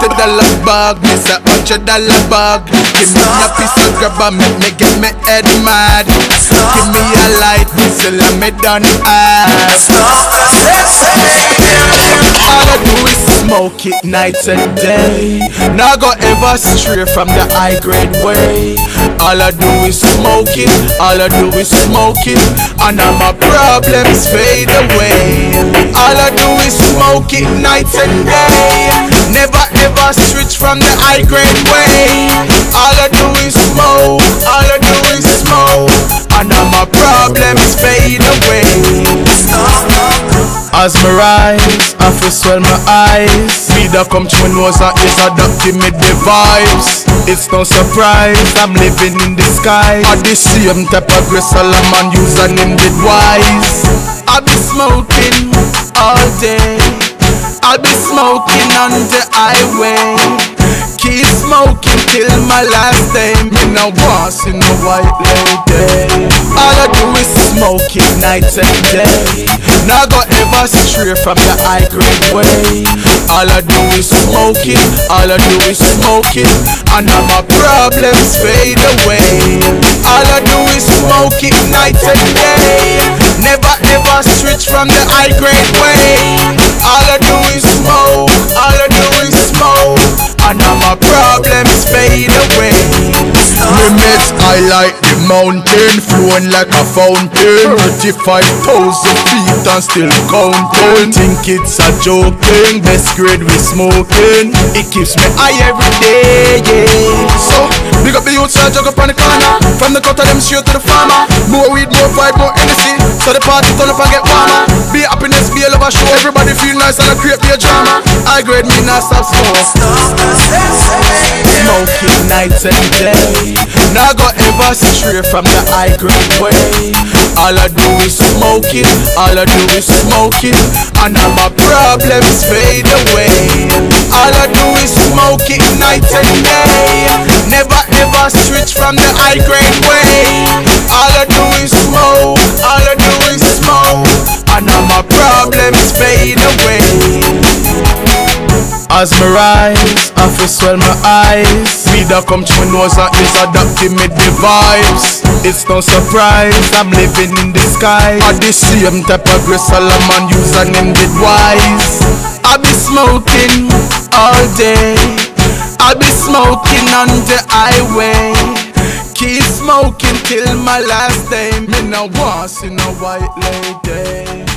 Fifty dollar bag, miss a hundred dollar bag. Give me a piece of grab and make me get me head mad. Give me a light, whistle and me done ass. All I do is smoke it night and day. Now go ever stray from the high grade way. All I do is smoke it, all I do is smoke it, and all my problems fade away. All I do smoke it night and day. Never ever switch from the high grade way. All I do is smoke, all I do is smoke, and all my problems fade away. As me rise, I feel swell my eyes. Me that come to my nose are that give me the vibes. It's no surprise, I'm living in the sky. At the same type of grace use and him did wise. I be smoking all day. I'll be smoking on the highway. Keep smoking till my last day. Me no want see no white lady. All I do is smoke it night and day. Now go ever stray from the high grade way. All I do is smoke it. All I do is smoke it, and all my problems fade away. All I do is smoke it night and day. High grade way. All I do is smoke. All I do is smoke, and all my problems fade away. Limits I like the mountain, flowing like a fountain. 35,000 feet and still counting. Think it's a joking, best grade we smoking. It keeps me high every day, yeah. So, big up the youths that jug up on the corner. From the cutter them straight to the farmer. More weed, more vibe, more energy. So the party turn up and get warmer. Show. Everybody feel nice and I create be a drama. I grade me not stop smoke. Smoking night and day. Now go ever stray from the high grade way. All I do is smoking, all I do is smoking, and all my problems fade away. All I do is smoking night and day. Never ever switch from the high grade way. As me rise, I feel swell my eyes. Me that come my nose and are that me the vibes. It's no surprise, I'm living in the sky. At the same type of grace Solomon use and him did wise. I be smoking all day. I be smoking on the highway. Keep smoking till my last day. Me no want see no white lady.